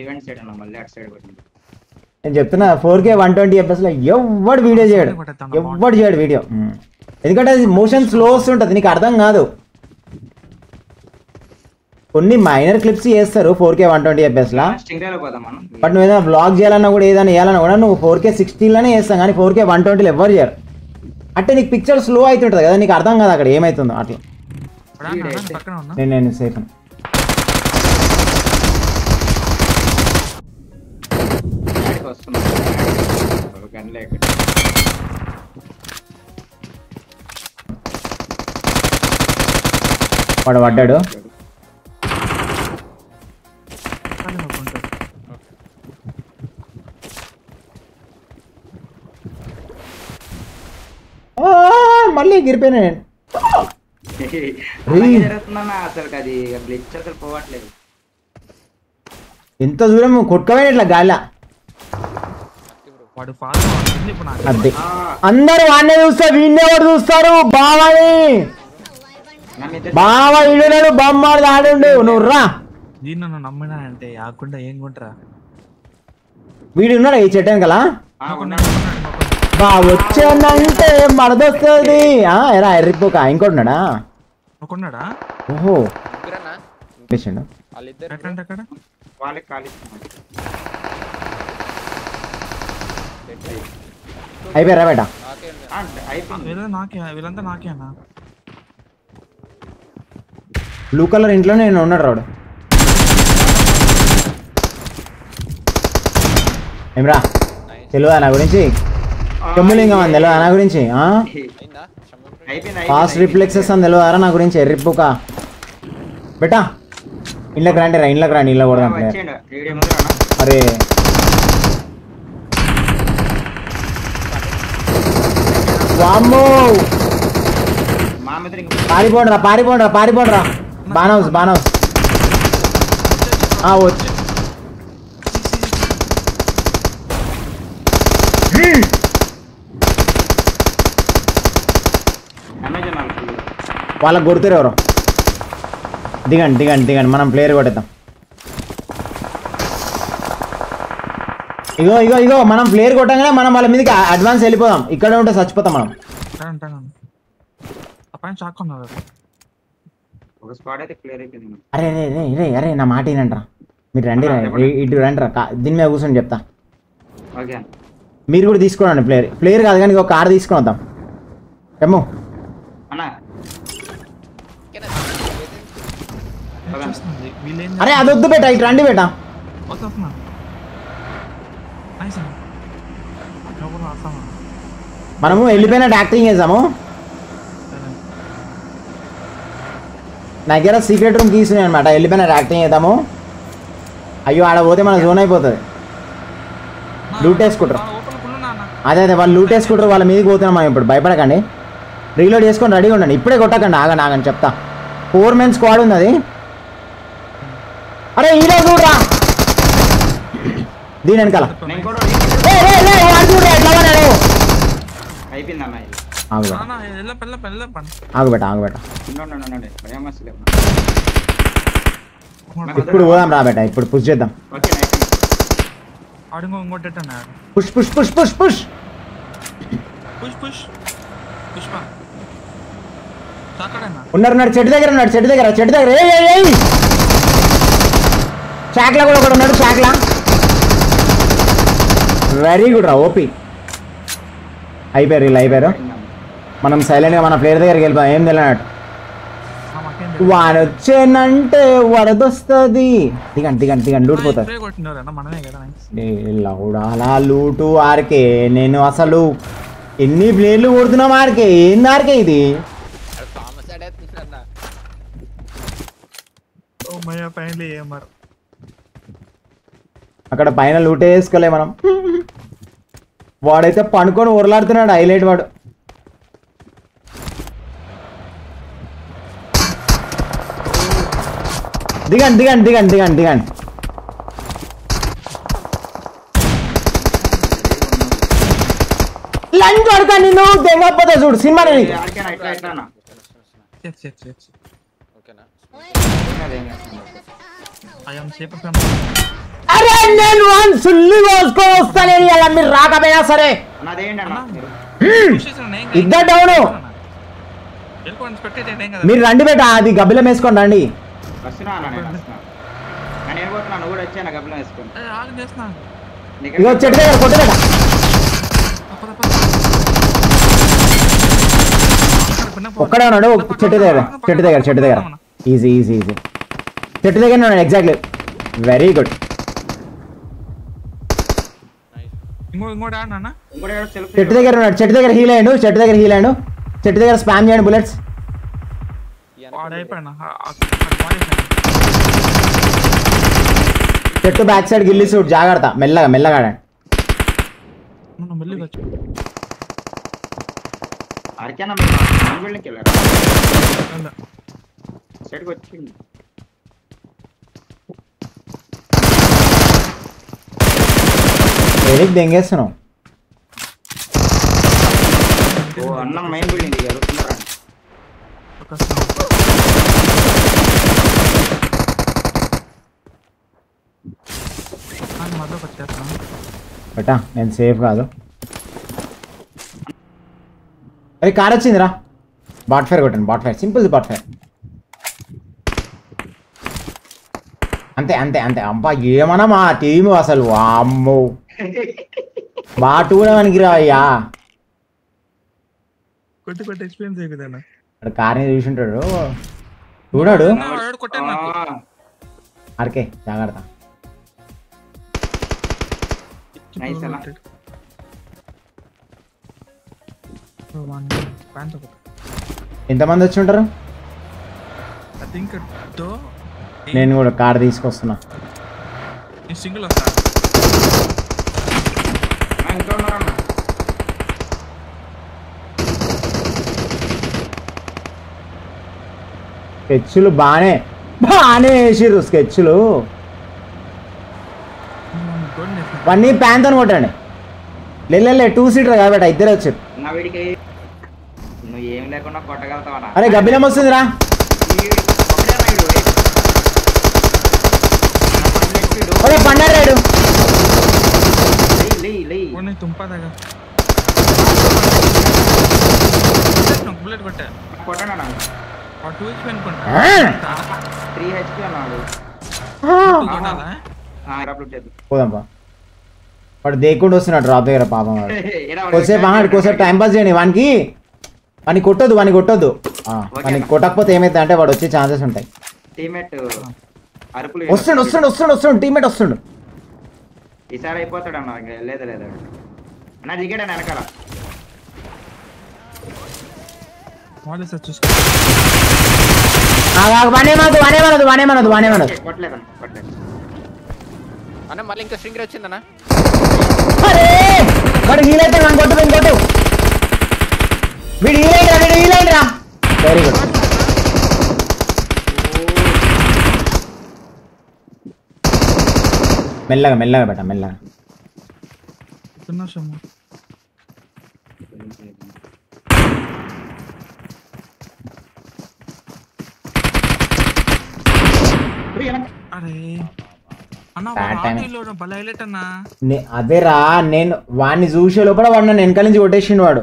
Event side అన్న మళ్ళీ అటు సైడ్ కొట్టింది నేను చెప్తున్నా ఫోర్ కే వన్ ట్వంటీ ఎఫ్ఎస్లో ఎవ్వడు వీడియో చేయడు. ఎవ్వడు చేయడు వీడియో. ఎందుకంటే అది మోషన్ స్లో వస్తుంటుంది నీకు అర్థం కాదు. కొన్ని మైనర్ క్లిప్స్ చేస్తారు four K one twenty FS లా. స్టింగ్రేలో పోదాం మనం బట్ నువ్వు ఏదైనా బ్లాగ్ చేయాలన్నా కూడా ఏదైనా చేయాలన్నా కూడా నువ్వు ఫోర్ కే సిక్స్టీన్లోనే చేస్తాం కానీ ఫోర్ కే వన్ ట్వంటీలో ఎవరు చేయరు. అంటే నీకు పిక్చర్ స్లో అవుతుంటుంది కదా నీకు అర్థం కాదు అక్కడ ఏమవుతుందో అట్లా. నేను నేను సేఫ్ వస్తున్నాడు గన్ లేక వాడు పడ్డాడు. మళ్ళీ గిరిపోయినా నేను. అసలు అసలు పోవట్లేదు. ఎంత దూరం కొట్టుకోవాలి ఇట్లా గాలా? వాడు ఫాలో అందరూ వాడినే చూస్తే వీడిని ఎవరు చూస్తారు బావని. బావ ఇడున్నాడు బొమ్మడు ఆడుండు నువ్వు రా. దీన్ని నన్ను నమ్మినా అంటే ఆకుండా ఏం కొంటరా వీడు ఉన్నాడు ఈ చెట్టు ఉన్నాడు. బా వచ్చానంటే మడదొస్తుంది ఆ, ఎరా ఎర్రిపోక? ఇంకోటి ఉన్నాడా? ఓహో. వాళ్ళిద్దరు అక్కడ? వాళ్ళకి అయిపోయారా బేట. వీళ్ళంతా నాకే అన్న. బ్లూ కలర్ ఇంట్లో నేను ఉన్నాడు రాడు ఏమ్రా? తెలియదా నా గురించి? చెమ్ములింగం అని తెలియదా నా గురించి? ఫాస్ట్ రిఫ్లెక్సెస్ అని తెలియదారా నా గురించి? ఎర్రిప్పుక బేటా ఇంట్లోకి రండి రా ఇంట్లోకి రండి ఇంట్లో రానా? అరే. పారిపోండ్రా పారిపోండ్రా పారిపోండ్రా. పారిపోండిరా బాన్ హౌస్ బాన్ వాళ్ళకి కొడుతారు ఎవరు. దిగండి దిగండి దిగండి. మనం ప్లేయర్ కొట్టేద్దాం. ఇగో ఇగో ఇగో మనం ప్లేయర్ కొట్టగానే మనం వాళ్ళ మీదకి అడ్వాన్స్ వెళ్ళిపోదాం. ఇక్కడ ఉంటే చచ్చిపోతాం మనం. అరే రే రే రే అరే నా మాట వినండిరా మీరు రండి ఇటు రండి రా. దీని మీద కూర్చొని చెప్తా. ఓకే. మీరు కూడా తీసుకోండి ప్లేయర్ ప్లేయర్ కాదు కానీ ఒక కార్ తీసుకొని వద్దాం. ఏమో. అరే అది వద్దు బేట ఇటు రండి బేట వస్తున్నా నైస్ అన్న లోపల వస్తామా మనము వెళ్ళిపోయినట్టు యాక్టింగ్ చేసాము సరే నా దగ్గర సీక్రెట్ రూమ్ తీసుకున్నాయి అనమాట వెళ్ళిపోయినట్టు యాక్టింగ్ చేద్దాము. అయ్యో ఆడ పోతే మన జోన్ అయిపోతుంది. లూట్ వేసుకుంటారు. అదే అదే వాళ్ళు లూట్ వేసుకుంటారు వాళ్ళ మీదకి పోతున్నాం మనం ఇప్పుడు. భయపడకండి. రీలోడ్ చేసుకొని రెడీగా ఉండండి. ఇప్పుడే కొట్టకండి. ఆగండి ఆగండి చెప్తా. ఫోర్ మెన్ స్క్వాడ్ ఉంది అది. అరే ఈలో చూడరా దీని వెనకాల. ఇప్పుడు పోదాం రా బేట ఇప్పుడు పుష్ చేద్దాం. Push push push push push ఉన్నారు ఉన్నారు చెట్టు దగ్గర ఉన్నారు చెట్టు దగ్గర చెట్టు దగ్గర. చాక్లా కూడా ఒకడు ఉన్నాడు చాక్లా. వెరీ గుడ్ రా ఓపీ అయిపోయారు వీళ్ళు అయిపోయారు మనం సైలెంట్గా మన ప్లేయర్ దగ్గరికి వెళ్ళిపోయాం ఏం తెలియనట్టు. వాడు వచ్చేనంటే వరదొస్తుంది. దిగండి దిగండి దిగండి లూట్ పోతుంది అలా లూటు ఆర్కే నేను అసలు ఎన్ని ప్లేయర్లు కొడుతున్నాం ఆర్కే? ఏంది ఆర్కే ఇది? థామస్ అడేస్తున్నారన్న ఓ మయ ఫైనలీ ఏమర్. అక్కడ పైన లూటే వేసుకోలే మనం. వాడైతే పనుకొని ఉరలాడుతున్నాడు హైలైట్ వాడు. దిగండి దిగండి దిగండి దిగండి దిగండి. లంచ్ కొడతా నిన్ను దెంగపోతే చూడు సినిమా ఓకేనా? అరే నేను వన్ సుల్లి కోసుకొని వస్తాను. ఇలా మీరు రాకపోయినా సరే. ఇద్దరు డౌను మీరు రండి బేట అది గబ్బిలం వేసుకోండి రండి. ఇగో చెట్టు దగ్గర కొట్టు బేట. తప్ప, తప్ప. ఇక్కడ పిన్న పో. ఒక్కడే ఉన్నాడు చెట్టు దగ్గర చెట్టు దగ్గర చెట్టు దగ్గర. ఈజీ ఈజీ ఈజీ చెట్టు దగ్గర ఉన్నాడు ఎగ్జాక్ట్లీ వెరీ గుడ్ ఇంకో ఇంకోటి ఆడు నాన్న. ఇంకోటి సెల్ఫ్ చెట్టు దగ్గర ఉన్నాడు. చెట్టు దగ్గర హీల్ అయ్యండు. చెట్టు దగ్గర హీల్ అయ్యండు. చెట్టు దగ్గర స్పామ్ చేయండి బుల్లెట్స్ వాడు అయిపోయాడు వాడేసాను. చెట్టు బ్యాక్ సైడ్ గిల్లి సూట్ జాగ్రత్త. మెల్లగా మెల్లగా ఆడండి. మనం మెల్లిగా వచ్చి. అరికేనా మీరు? బిల్డింగ్కి వెళ్ళారు? వెళ్దా. సైడ్కి వచ్చింది ఏడికి దెంగేస్తున్నావు ఓ అన్నం మెయిన్ బిల్డింగ్ దిగారు కిందరా. ఒక సౌండ్. ఆగు, మధ్యలోకి వచ్చేస్తాను బెటా నేను సేఫ్ కాదు అరే కార్ వచ్చిందిరా బాట్ ఫైర్ కొట్టండి bot fire simple bot fire అంతే అంతే అంతే అబ్బా ఏమన్నా మా టీము అసలు అమ్మో బాటు కూడా మనకి రా అయ్యా కొట్టి కొట్టి ఎక్స్పీరియన్స్ అయిపోయింది అక్కడ కార్ని చూసింటాడు. చూడాడు. ఆర్కే జాగ్రత్త. ఎంతమంది వచ్చి ఉంటారు? ఐ థింక్తో నేను కూడా కార్ తీసుకొస్తున్నా. నేను సింగిల్ వస్తా. ఉన్నారన్న స్కెచ్లు బాగానే బాగానే వేసిర్రు స్కెచ్లు. వన్నీ ప్యాంట్ అని కొట్టండి. లే టూ సీటర్ కాబట్టి ఇద్దరే వచ్చారు. కొట్టగలుగుతావా అరే గబ్బిలం వస్తుందిరా ఒరే పండారాడు పోనీ తుంపదగా బుల్లెట్ కొట్టా కొట్టనా ఆ టూ హెచ్ అనుకుంటా త్రీ హెచ్పి అన్నాడు కొట్టాలా ఆ, అప్లోడ్ చేద్దాం. పోదాంపా వాడు దేకుండా వస్తున్నాడు డ్రాప్ దగ్గర పాపం వాడు ఏరా వాడు కొద్దిసేపు ఆగాడు కొద్దిసేపు టైం పాస్ చేయండి వానికి వానికి కొట్టొద్దు వానికి కొట్టొద్దు ఆ, వానికి కొట్టకపోతే ఏమైతే అంటే వాడు వచ్చే ఛాన్సెస్ ఉంటాయి టీమేట్ అరుపులు వస్తుండు వస్తుండు వస్తుండు వస్తుండు టీమేట్ వస్తుండు ఈసారి అయిపోతాడు అన్న ఇంకా లేదు లేదు అన్న దిగాడు అన్న వెనకాల. అన్న మళ్ళీ ఇంకా వచ్చిందన్న అరే! వాడు హీల్ అయితే మనం కొట్టు మేము కొట్టు. వీడు హీల్ అయిందిరా వీడు హీల్ అయిందిరా వెరీ గుడ్ మెల్లగా మెల్లగా బెట మెల్లగా. అదేరా నేను వాడిని చూసే లోపల వాడు నన్ను వెనకాల నుంచి కొట్టేసిండు వాడు.